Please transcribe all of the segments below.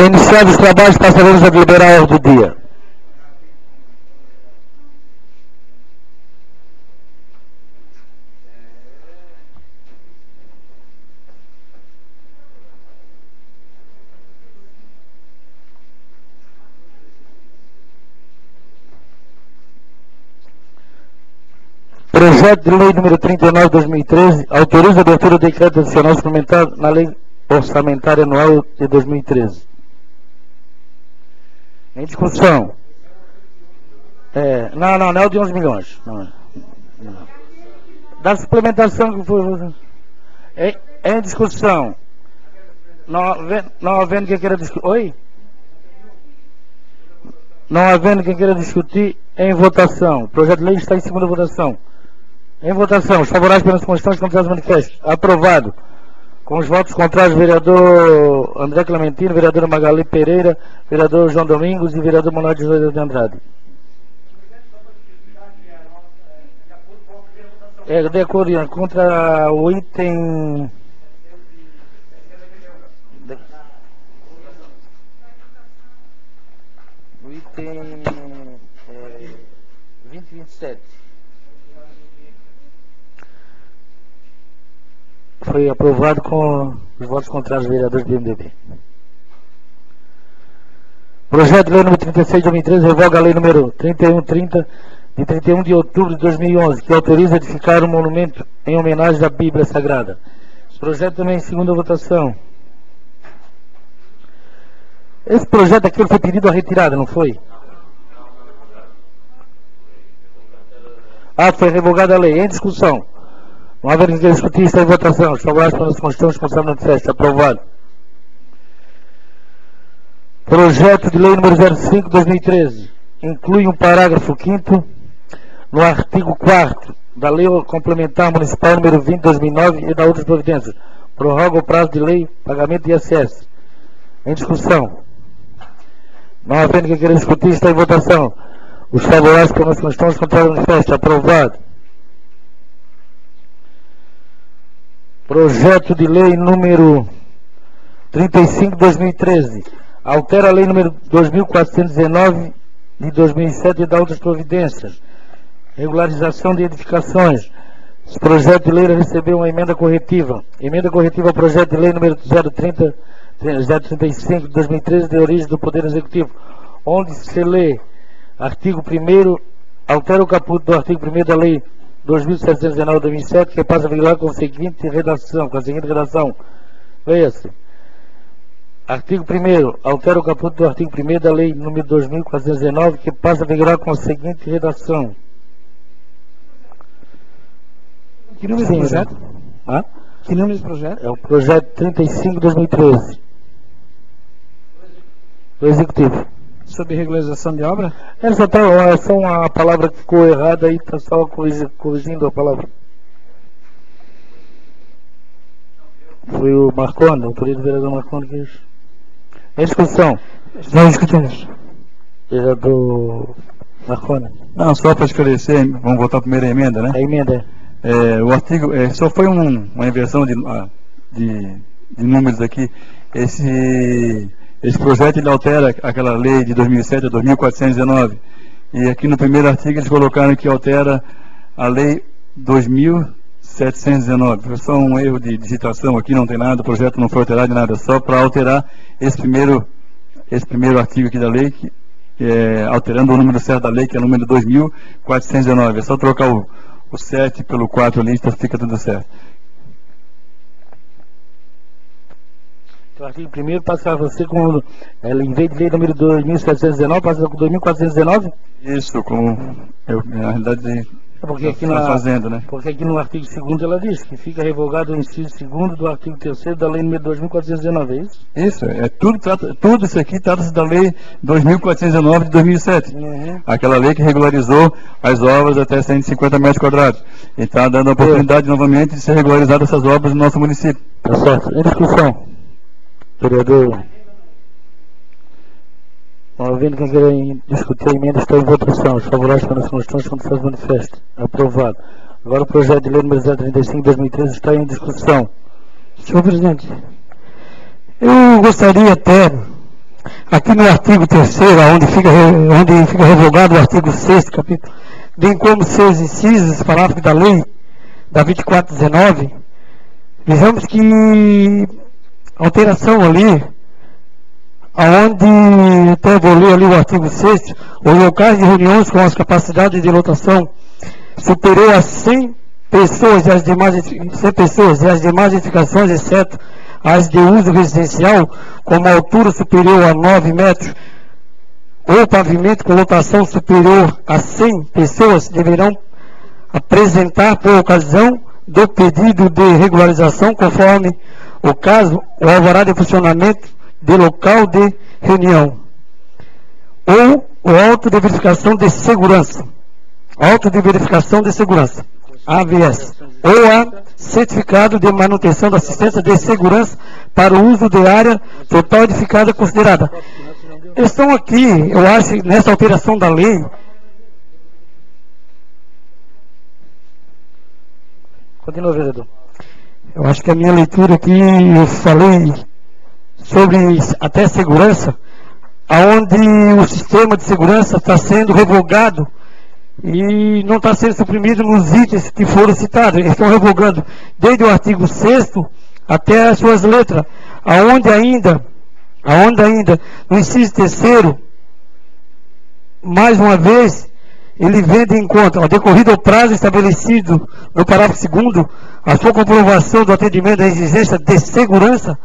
Reiniciados os trabalhos, passaremos a deliberar a ordem do dia. Projeto de Lei número 39 de 2013 autoriza a abertura do decreto adicional suplementar na Lei Orçamentária Anual de 2013. Em discussão. É, não, não, não é o de 11 milhões. Não, não. Da suplementação que foi. Em, em discussão. Não, não havendo quem queira discutir. Oi? Não havendo quem queira discutir, em votação. O projeto de lei está em segunda votação. Em votação, os favoráveis pelas constituições contrários do manifesto. Aprovado. Com os votos contrários, vereador André Clementino, vereador Magali Pereira, vereador João Domingos e vereador Manuel de José de Andrade. É, de acordo contra o item. O item é, 2027. Foi aprovado com os votos contrários dos vereadores do MDB. Projeto de lei número 36 de 2013 revoga a lei número 3130 de 31 de outubro de 2011, que autoriza edificar um monumento em homenagem à Bíblia Sagrada. Projeto também em segunda votação. Esse projeto aqui foi pedido a retirada, não foi? Ah, foi revogada a lei. Em discussão. Haver ninguém discutir, está em votação. Os favoráveis para as responsáveis no festa. Aprovado. Projeto de lei número 05 de 2013. Inclui um parágrafo 5 no artigo 4 da Lei Complementar Municipal número 20 de 2009 e da outras providências. Prorroga o prazo de lei, pagamento de ISS. Em discussão. Não havendo quem queira discutir, está em votação. Os favoráveis para as constituições contrários no festa. Aprovado. Projeto de lei número 35 de 2013. Altera a lei número 2419 de 2007 e dá outras providências. Regularização de edificações. Esse projeto de lei recebeu uma emenda corretiva. Emenda corretiva ao projeto de lei número 030, 035 de 2013 de origem do Poder Executivo, onde se lê artigo 1 altera o caput do artigo 1 da lei 2719-2007, que passa a vigorar com a seguinte redação, com a seguinte redação. Leia-se. Artigo 1 altera o caput do artigo 1 da lei número 2419, que passa a vigorar com a seguinte redação. Que número Sim, desse projeto? Hã? Que número desse projeto? É o projeto 35 2013. Do Executivo sobre regularização de obra? É só, tá, é só uma palavra que ficou errada aí, está só corrigindo a palavra. Foi o Marconi, o querido vereador Marconi que isso. Em discussão. Não discutimos. Vereador Marconi. Não, só para esclarecer, vamos voltar à primeira emenda, né? A emenda é. é o artigo, é, só foi um, uma inversão de, ah, de, de números aqui. Esse esse projeto ele altera aquela lei de 2007 a 2419. E aqui no primeiro artigo eles colocaram que altera a lei 2719. Foi só um erro de digitação aqui, não tem nada, o projeto não foi alterado de nada, só para alterar esse primeiro, esse primeiro artigo aqui da lei, que, é, alterando o número certo da lei, que é o número 2419. É só trocar o, o 7 pelo 4 ali, então fica tudo certo. O artigo 1 passa a você com, ela, em vez de lei número 2719, passa com 2419? Isso, com, eu, na realidade, é porque aqui, na, fazendo, né? porque aqui no artigo 2 ela diz que fica revogado o inciso 2 do artigo 3 da lei número 2419, é isso? Isso, é tudo, trata, tudo isso aqui trata-se da lei 2419 de 2007. Uhum. Aquela lei que regularizou as obras até 150 metros quadrados. E está dando a oportunidade é. novamente de ser regularizadas essas obras no nosso município. Tá certo. Em discussão. Vereador, ouvindo quem quer discutir a emenda, está em votação. Os favoráveis para as quando faz manifesto. Aprovado. Agora o projeto de lei número 035 de 2013 está em discussão. Senhor presidente, eu gostaria até aqui no artigo 3 onde fica, onde fica revogado o artigo 6 capítulo, bem como seus incisos, parágrafo da lei, da 2419, vejamos que alteração ali, aonde até vou ler ali o artigo 6 os locais de reuniões com as capacidades de lotação superior a 100 pessoas e as demais 100 pessoas e as demais edificações, exceto as de uso residencial, com uma altura superior a 9 metros, ou pavimento com lotação superior a 100 pessoas, deverão apresentar por ocasião do pedido de regularização, conforme o caso, o alvará de funcionamento de local de reunião, ou o auto de verificação de segurança, auto de verificação de segurança, AVS, ou a certificado de manutenção da assistência de segurança para o uso de área total edificada considerada. Estão aqui, eu acho, nessa alteração da lei. Continua, vereador. Eu acho que a minha leitura aqui, eu falei sobre até segurança, aonde o sistema de segurança está sendo revogado e não está sendo suprimido nos itens que foram citados. Eles estão revogando desde o artigo 6 até as suas letras, aonde ainda, aonde ainda, no inciso terceiro, mais uma vez, ele vem de encontro, ao decorrido ao prazo estabelecido no parágrafo 2 a sua comprovação do atendimento da exigência de segurança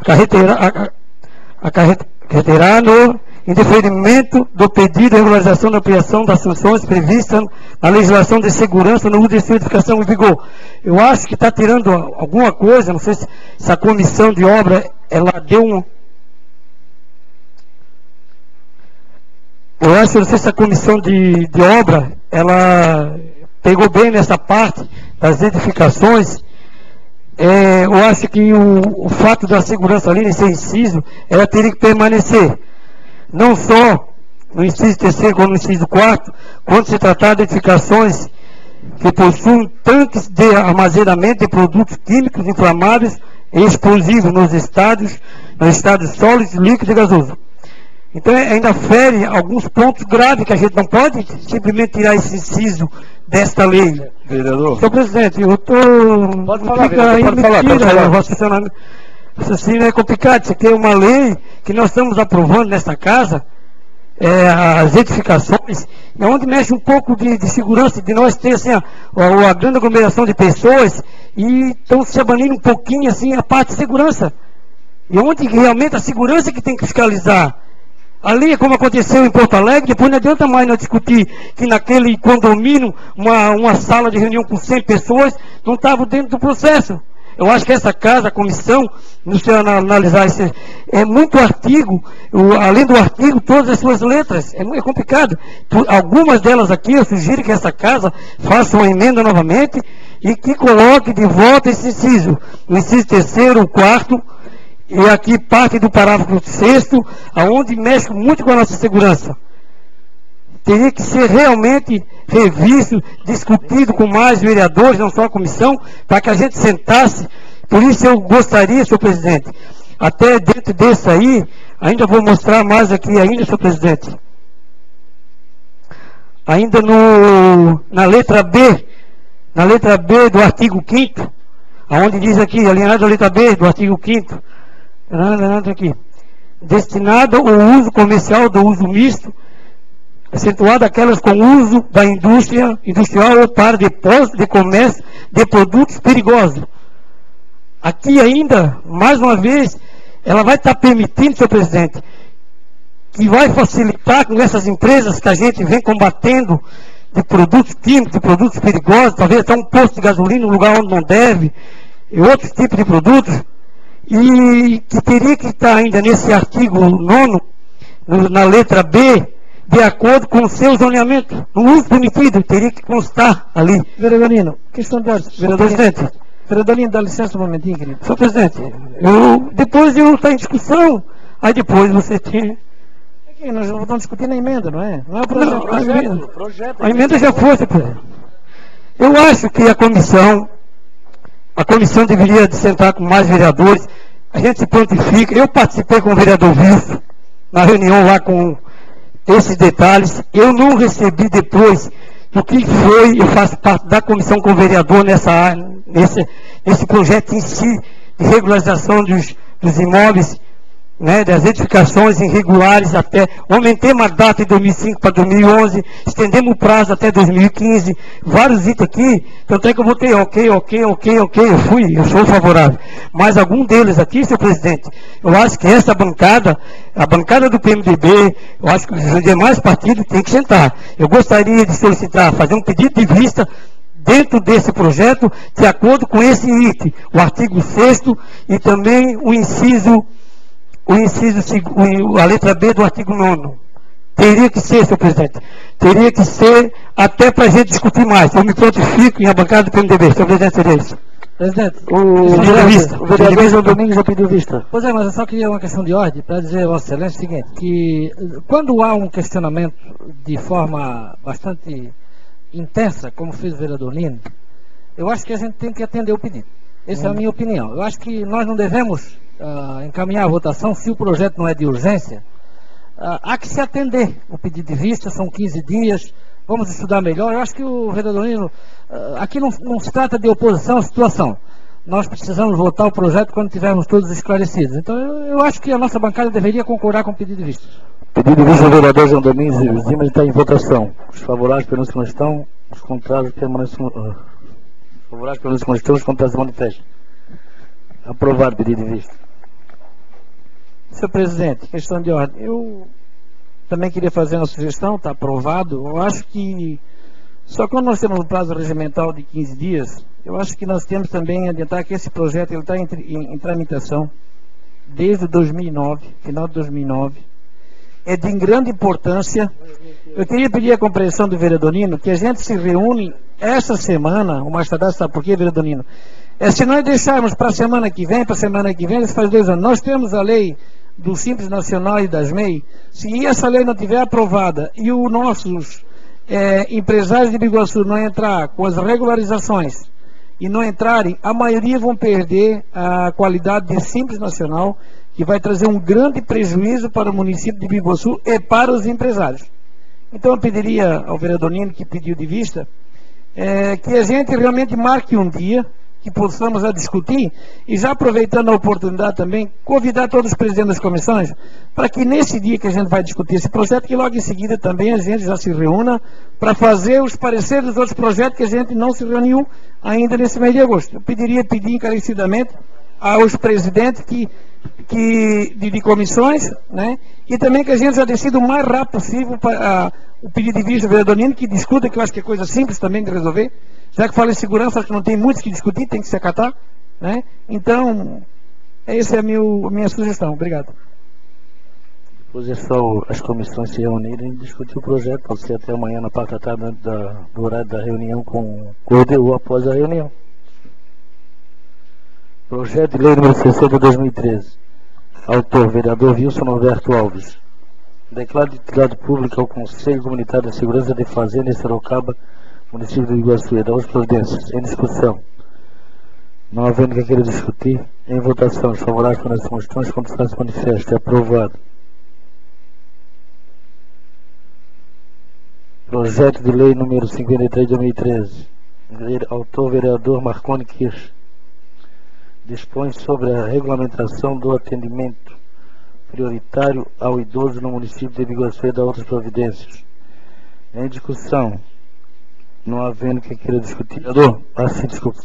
acarreterá no indeferimento do pedido de regularização da ampliação das funções previstas na legislação de segurança no uso de certificação em vigor. Eu acho que está tirando alguma coisa, não sei se, se, a comissão de obra ela deu um. Acho, não sei se a comissão de, de obra ela pegou bem nessa parte das edificações. É, eu acho que o, o fato da segurança ali nesse inciso, ela teria que permanecer não só no inciso terceiro como no inciso quarto, quando se tratar de edificações que possuem tanques de armazenamento de produtos químicos inflamáveis e explosivos nos estádios, nos estádios sólidos, líquidos e gasosos. Então ainda fere alguns pontos graves que a gente não pode simplesmente tirar esse inciso desta lei. Vereador. Senhor presidente, eu estou. Pode falar, vereador, pode falar, pode falar. Isso assim é complicado. Isso aqui é uma lei que nós estamos aprovando nesta casa, é, as edificações, é onde mexe um pouco de, de segurança, de nós ter assim, a, a, a, grande aglomeração de pessoas e estão se abanindo um pouquinho assim a parte de segurança. E onde realmente a segurança que tem que fiscalizar. Ali, como aconteceu em Porto Alegre, depois não adianta mais nós discutir que naquele condomínio, uma, uma sala de reunião com 100 pessoas, não estava dentro do processo. Eu acho que essa casa, a comissão, no seu analisar esse, é muito artigo, além do artigo, todas as suas letras. É, é complicado. Algumas delas aqui, eu sugiro que essa casa faça uma emenda novamente e que coloque de volta esse inciso. O inciso terceiro, o quarto, e aqui parte do parágrafo sexto, aonde mexe muito com a nossa segurança teria que ser realmente revisto, discutido com mais vereadores, não só a comissão, para que a gente sentasse. Por isso eu gostaria, senhor presidente, até dentro desse aí, ainda vou mostrar mais aqui ainda, senhor presidente. Ainda no, na letra B, na letra B do artigo 5 aonde diz aqui, alinhado à letra B do artigo 5 aqui, destinado ao uso comercial do uso misto acentuada aquelas com uso da indústria industrial ou para depósito de comércio de produtos perigosos. Aqui ainda, mais uma vez, ela vai estar permitindo, senhor presidente, que vai facilitar com essas empresas que a gente vem combatendo de produtos químicos, de produtos perigosos, talvez até um posto de gasolina no lugar onde não deve, e outros tipos de produtos, e que teria que estar ainda nesse artigo 9, na letra B, de acordo com o seu zoneamento. No uso permitido, teria que constar ali. Vereadorino, questão de ordem. Senhor presidente. Vereadorino, dá licença um momentinho, querido. Senhor presidente, eu, depois eu estar em discussão, aí depois você tem... Aqui, nós estamos discutindo a emenda, não é? Não é o projeto. Não, a, emenda, projeto, a emenda já foi, senhor presidente. Eu acho que a comissão, a comissão deveria sentar com mais vereadores, a gente se prontifica. Eu participei com o vereador Wilson, na reunião lá com esses detalhes. Eu não recebi depois do que foi, eu faço parte da comissão com o vereador nessa, nesse, nesse projeto em si, de regularização dos, dos imóveis né, das edificações irregulares até, aumentemos a data de 2005 para 2011, estendemos o prazo até 2015, vários itens aqui, tanto é que eu votei ok, ok, ok, ok, eu fui, eu sou favorável. Mas algum deles aqui, senhor presidente, eu acho que essa bancada, a bancada do PMDB, eu acho que os demais partidos têm que sentar. Eu gostaria de solicitar, fazer um pedido de vista dentro desse projeto, de acordo com esse item, o artigo 6 e também o inciso o inciso, a letra B do artigo 9 Teria que ser, senhor presidente. Teria que ser até para a gente discutir mais. Eu me prontifico em a bancada do PMDB. Senhor presidente, seria isso. Presidente, o, vereador, o vereador João Domingos já pediu vista. Pois é, mas eu só queria uma questão de ordem para dizer, Vossa Excelência, o seguinte, que quando há um questionamento de forma bastante intensa, como fez o vereador Lino, eu acho que a gente tem que atender o pedido. Essa hum. é a minha opinião. Eu acho que nós não devemos uh, encaminhar a votação, se o projeto não é de urgência, uh, há que se atender o pedido de vista, são 15 dias, vamos estudar melhor. Eu acho que o vereador Nino, uh, aqui não, não se trata de oposição à situação. Nós precisamos votar o projeto quando tivermos todos esclarecidos. Então eu, eu acho que a nossa bancada deveria concordar com o pedido de vista. Pedido de vista do vereador João Domingos Zima está em votação. Os favoráveis permanecem como estão, os contrários permanecem. Uh, favoráveis permanecem como estão, os contrários manifestam. Aprovado o pedido de vista. Senhor presidente, questão de ordem. Eu também queria fazer uma sugestão, está aprovado. Eu acho que, só quando nós temos um prazo regimental de 15 dias, eu acho que nós temos também adiantar que esse projeto está em, em, em tramitação desde 2009, final de 2009. É de grande importância. Eu queria pedir a compreensão do vereador Nino que a gente se reúne essa semana, o mais tarde, sabe por quê, vereador Nino? É se nós deixarmos para a semana que vem, para a semana que vem, isso faz dois anos. Nós temos a lei do Simples Nacional e das MEI, se essa lei não tiver aprovada e os nossos é, empresários de Biguaçu não entrar com as regularizações e não entrarem, a maioria vão perder a qualidade de Simples Nacional, que vai trazer um grande prejuízo para o município de Biguaçu e para os empresários. Então eu pediria ao vereador Nino, que pediu de vista, é, que a gente realmente marque um dia, que possamos a discutir e já aproveitando a oportunidade também, convidar todos os presidentes das comissões para que nesse dia que a gente vai discutir esse projeto, que logo em seguida também a gente já se reúna para fazer os pareceres dos outros projetos que a gente não se reuniu ainda nesse mês de agosto. Eu pediria, pedir encarecidamente aos presidentes que, que, de, de comissões, né, e também que a gente já decida o mais rápido possível para, a, o pedido de vista do vereador Nino, que discuta, que eu acho que é coisa simples também de resolver, já que fala em segurança, acho que não tem muito que discutir, tem que se acatar. Né? Então, essa é a, a minha sugestão. Obrigado. Depois é só as comissões se reunirem e discutir o projeto. Pode ser até amanhã na parte da tarde da, do horário da reunião com, com o DU após a reunião. Projeto de Lei número 60 de 2013. Autor, vereador Wilson Alberto Alves. Declaro de utilidade pública ao Conselho Comunitário de Segurança de Fazenda em Sorocaba município de Iguaçu e das providências em discussão. Não havendo que queira discutir, em votação, os favoráveis para as moções, contrários manifesto. É aprovado. Projeto de Lei número 53 de 2013. Autor vereador Marconi Kirsch. Dispõe sobre a regulamentação do atendimento prioritário ao idoso no município de Biguaçu e da outras providências. Em discussão. Não havendo que queira discutir. Vereador, ah, sim, desculpe,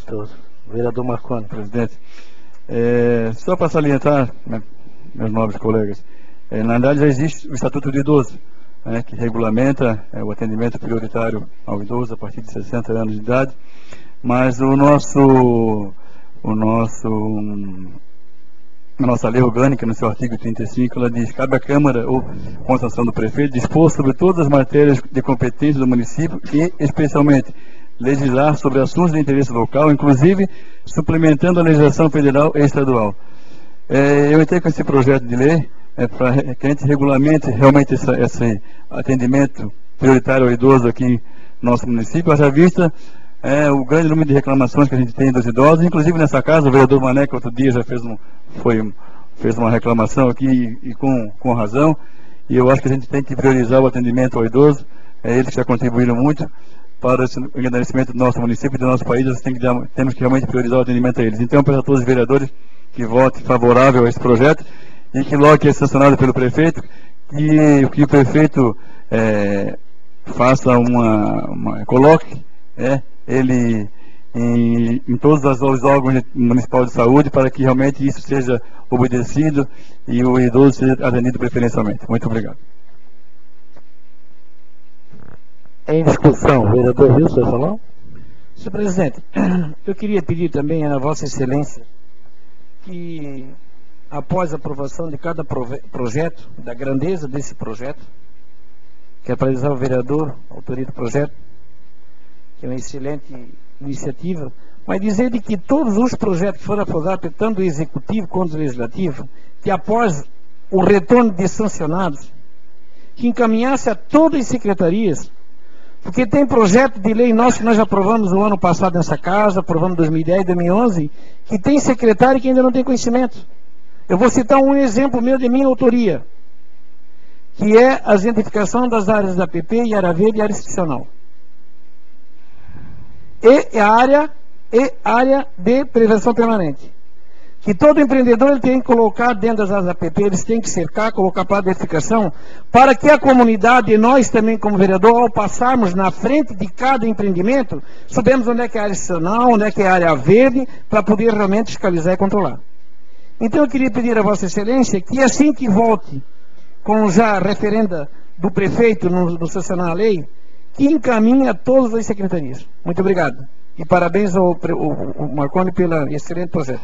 vereador Marconi. Presidente, é, só para salientar, né, meus nobres colegas, é, na verdade já existe o Estatuto do Idoso, né, que regulamenta é, o atendimento prioritário ao idoso a partir de 60 anos de idade, mas o nosso, o nosso a nossa lei orgânica, no seu artigo 35, ela diz: cabe à Câmara ou com sanção do prefeito dispor sobre todas as matérias de competência do município e, especialmente, legislar sobre assuntos de interesse local, inclusive suplementando a legislação federal e estadual. É, eu entrei com esse projeto de lei é, para que a gente regulamente realmente essa, esse atendimento prioritário ao idoso aqui no nosso município, haja vista é, o grande número de reclamações que a gente tem dos idosos, inclusive nessa casa, o vereador Maneca outro dia já fez um, foi fez uma reclamação aqui e, com, com razão, e eu acho que a gente tem que priorizar o atendimento ao idoso, é eles que já contribuíram muito para o engrandecimento do nosso município e do nosso país, nós que temos que realmente priorizar o atendimento a eles. Então, para todos os vereadores que votem favorável a esse projeto e que logo que é sancionado pelo prefeito, que, que o prefeito é, faça uma, uma coloque é, ele em, em todos os órgãos municipais de saúde para que realmente isso seja obedecido e o idoso seja atendido preferencialmente. Muito obrigado. Em discussão, vereador Wilson, falar? Senhor presidente, eu queria pedir também a Vossa Excelência que, após a aprovação de cada projeto, da grandeza desse projeto, que é para o vereador, autoriza o projeto, uma excelente iniciativa, mas dizer de que todos os projetos foram aprovados, tanto o executivo quanto o legislativo, que após o retorno de sancionados, que encaminhasse a todas as secretarias porque tem projeto de lei nosso que nós aprovamos o ano passado nessa casa, aprovamos em 2010, 2011, que tem secretário que ainda não tem conhecimento. Eu vou citar um exemplo meu de minha autoria, que é a identificação das áreas da PP e área verde e área institucional. E a área, e área de prevenção permanente que todo empreendedor ele tem que colocar dentro das APP, eles têm que cercar, colocar para edificação, para que a comunidade e nós também como vereador, ao passarmos na frente de cada empreendimento, sabemos onde é que é a área institucional, onde é que é a área verde, para poder realmente fiscalizar e controlar. Então eu queria pedir a Vossa Excelência que assim que volte com já a referenda do prefeito no, no sancionar a lei, que encaminhe a todas as secretarias. Muito obrigado. E parabéns ao, ao, Marconi pelo excelente projeto.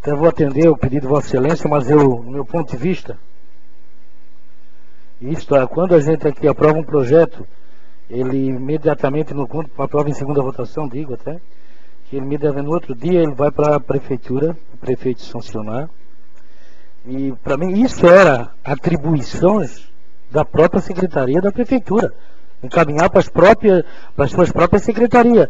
Então eu vou atender o pedido de Vossa Excelência, mas eu, no meu ponto de vista, isto é, quando a gente aqui aprova um projeto, ele imediatamente no conto, aprova em segunda votação, digo até, que ele imediatamente no outro dia ele vai para a prefeitura, o prefeito sancionar. E para mim isso era atribuições da própria secretaria da prefeitura, encaminhar para as próprias, para as suas próprias secretarias.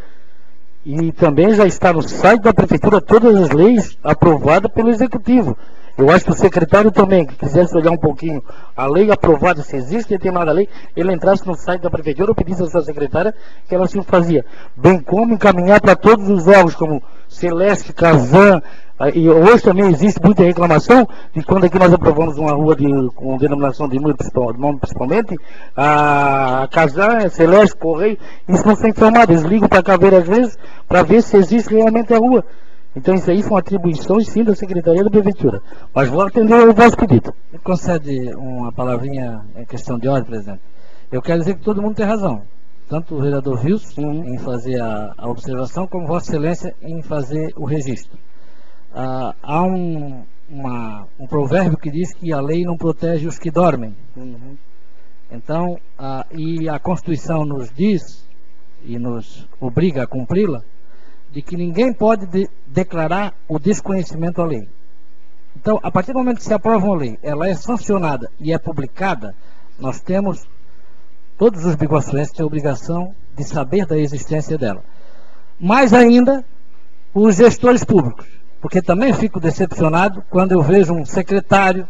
E também já está no site da Prefeitura todas as leis aprovadas pelo Executivo. Eu acho que o secretário também, que quisesse olhar um pouquinho a lei aprovada, se existe determinada lei, ele entrasse no site da Prefeitura ou pedisse à sua secretária que ela assim fazia. Bem como encaminhar para todos os órgãos, como Celeste, Casan, ah, e hoje também existe muita reclamação de quando aqui nós aprovamos uma rua de, com denominação de nome principalmente, a Casar, Celeste, Correio, isso não foi informado. Eles ligam para cá ver às vezes para ver se existe realmente a rua. Então isso aí são atribuições sim da Secretaria da Prefeitura. Mas vou atender o vosso pedido. Me concede uma palavrinha em questão de ordem, presidente. Eu quero dizer que todo mundo tem razão. Tanto o vereador Wilson em fazer a, a observação, como Vossa Excelência em fazer o registro ah, há um, uma, um provérbio que diz que a lei não protege os que dormem. Uhum. Então, ah, e a Constituição nos diz e nos obriga a cumpri-la, de que ninguém pode de declarar o desconhecimento à lei. Então, a partir do momento que se aprova uma lei, ela é sancionada e é publicada, nós temos, todos os biguaçuenses têm a obrigação de saber da existência dela. Mais ainda, os gestores públicos porque também fico decepcionado quando eu vejo um secretário,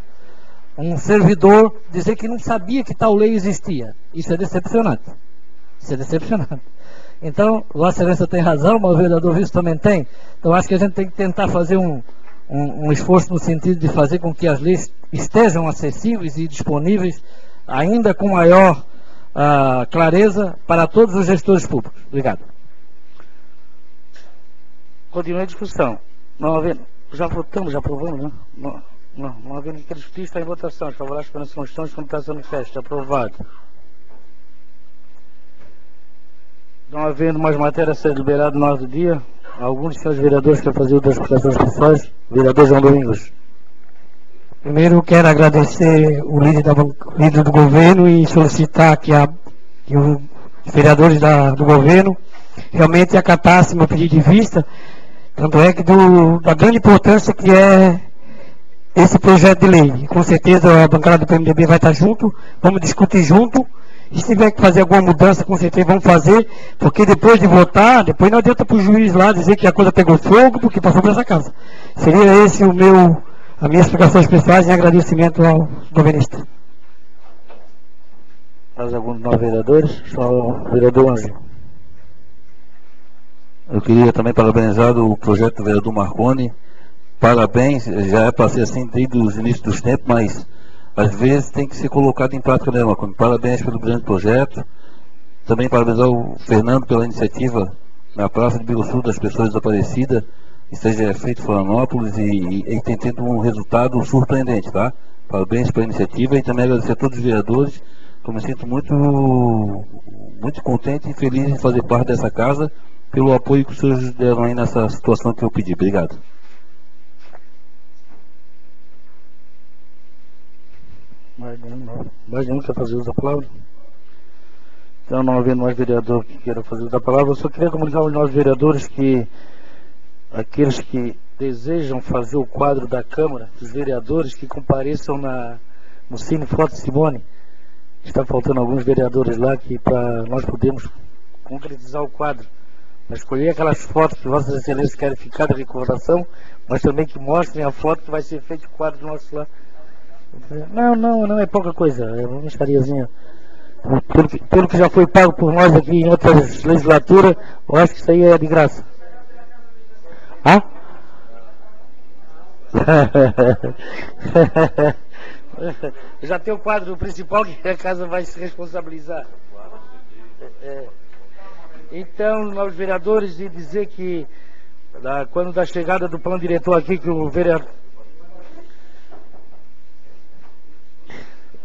um servidor, dizer que não sabia que tal lei existia. Isso é decepcionante. Isso é decepcionante. Então, Vossa Excelência tem razão, mas o vereador Visto também tem. Então, acho que a gente tem que tentar fazer um, um, um esforço no sentido de fazer com que as leis estejam acessíveis e disponíveis, ainda com maior uh, clareza, para todos os gestores públicos. Obrigado. Continua a discussão. Não havendo, já votamos, já aprovamos, né? Não, não, não havendo que discutir, está em votação. Os favoráveis para as constituições, computação de festa, aprovado. Não havendo mais matéria a ser liberada no do dia, alguns senhores vereadores querem fazer outras explicações pessoais. Vereador João Domingos. Primeiro quero agradecer o líder, da, líder do governo e solicitar que, a, que os vereadores da, do governo realmente acatassem meu pedido de vista tanto é que do, da grande importância que é esse projeto de lei. Com certeza a bancada do PMDB vai estar junto, vamos discutir junto. E se tiver que fazer alguma mudança, com certeza vamos fazer, porque depois de votar, depois não adianta para o juiz lá dizer que a coisa pegou fogo porque passou por essa casa. Seria esse o meu as minhas explicações pessoais em agradecimento ao governista. Mais algum dos nove vereadores? Só o vereador Anjo. Eu queria também parabenizar o projeto do vereador Marconi. Parabéns, já é para ser assim desde os inícios dos tempos, mas às vezes tem que ser colocado em prática mesmo. Parabéns pelo grande projeto. Também parabenizar o Fernando pela iniciativa na Praça de Bigo Sul das Pessoas Desaparecidas. Isso seja feito Florianópolis e, e, e tem tido um resultado surpreendente, tá? Parabéns pela iniciativa e também agradecer a todos os vereadores eu me sinto muito, muito contente e feliz em fazer parte dessa casa pelo apoio que os senhores deram aí nessa situação que eu pedi. Obrigado. Mais nenhum, mais nenhum quer fazer uso da palavra? Então, não havendo mais vereador que queira fazer uso da palavra, eu só queria comunicar aos nossos vereadores que aqueles que desejam fazer o quadro da Câmara, os vereadores que compareçam na, no Cine Foto Simone, Está faltando alguns vereadores lá que para nós podermos concretizar o quadro. Mas escolher aquelas fotos que Vossas Excelências querem ficar de recordação, mas também que mostrem a foto que vai ser feito o quadro nosso lá. Não, não, não é pouca coisa, é uma mistariazinha. Pelo que, já foi pago por nós aqui em outras legislaturas, eu acho que isso aí é de graça. Ah? Já tem o quadro principal que a casa vai se responsabilizar. É. Então, aos vereadores, e dizer que quando da chegada do plano diretor aqui, que o vereador.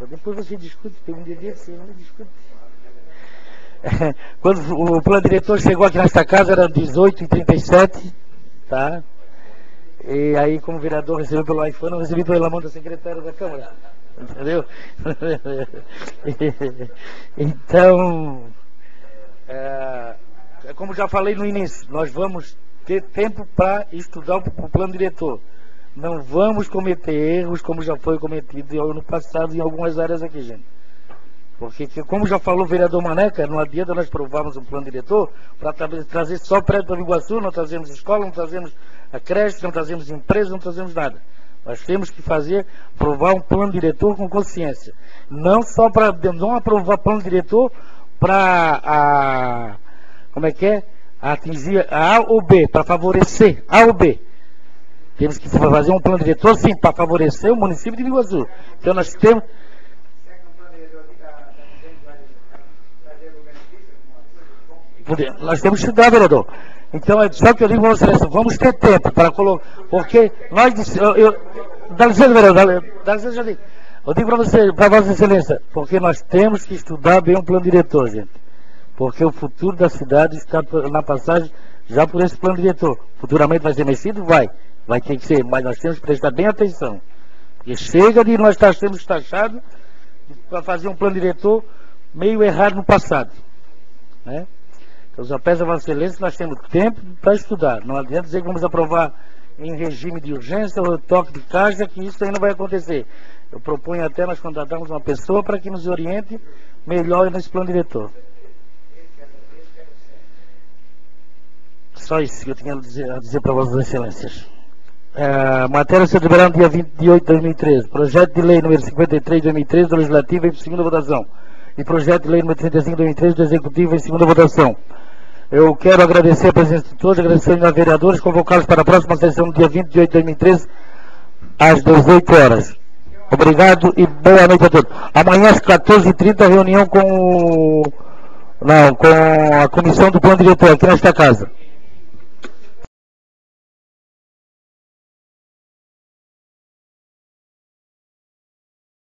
Depois você discute, tem um dever, você não discute. Quando o plano diretor chegou aqui nesta casa, era 18h37, tá? E aí, como vereador, recebeu pelo iPhone, eu recebi pela mão da secretária da Câmara. Entendeu? então, é, é, como já falei no início, nós vamos ter tempo para estudar o plano diretor. Não vamos cometer erros como já foi cometido no passado em algumas áreas aqui, gente. Porque, como já falou o vereador Maneca, não adianta nós provarmos um plano diretor para trazer só prédio para Iguaçu, não trazemos escola, não trazemos a creche, não trazemos empresa, não trazemos nada. Nós temos que fazer, aprovar um plano diretor com consciência. Não só para, não aprovar plano diretor para, como é que é? Atingir a A ou B, para favorecer A ou B. Temos que fazer um plano diretor, sim, para favorecer o município de Iguaçu. Então nós temos, Nós temos que estudar, vereador. Então, é só que eu digo para vocês, vamos ter tempo para colocar, porque nós, eu, eu, dá licença, vereador, dá, licença, digo. Eu digo para você, para Vossa Excelência, porque nós temos que estudar bem um plano diretor, gente. Porque o futuro da cidade está na passagem já por esse plano diretor. Futuramente vai ser mexido? Vai. Vai ter que ser, mas nós temos que prestar bem atenção. Porque chega de nós estar sendo taxados para fazer um plano diretor meio errado no passado. Né? Então, já peço a Vossa Excelência, nós temos tempo para estudar. Não adianta dizer que vamos aprovar em regime de urgência ou toque de caixa, que isso ainda vai acontecer. Eu proponho até nós contratarmos uma pessoa para que nos oriente melhor nesse plano diretor. Só isso que eu tinha a dizer, a dizer para Vossas Excelências. É, matéria a ser no dia 28 de 2013. Projeto de lei número 53 de 2013 do Legislativo em segunda votação. E projeto de lei número 35 de 2013 do Executivo em segunda votação. Eu quero agradecer a presença de todos, agradecer aos vereadores convocados para a próxima sessão no dia 28 de 2013, às 18 horas. Obrigado e boa noite a todos. Amanhã às 14h30, reunião com, não, com a comissão do plano diretor aqui nesta casa.